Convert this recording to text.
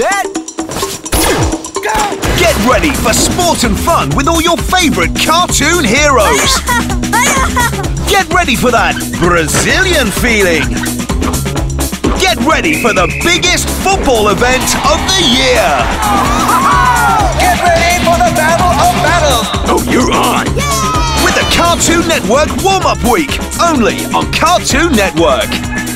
Set. Get ready for sport and fun with all your favourite cartoon heroes. Get ready for that Brazilian feeling. Get ready for the biggest football event of the year. Get ready for the battle of battles! Oh, you're on. With the Cartoon Network warm-up week, only on Cartoon Network.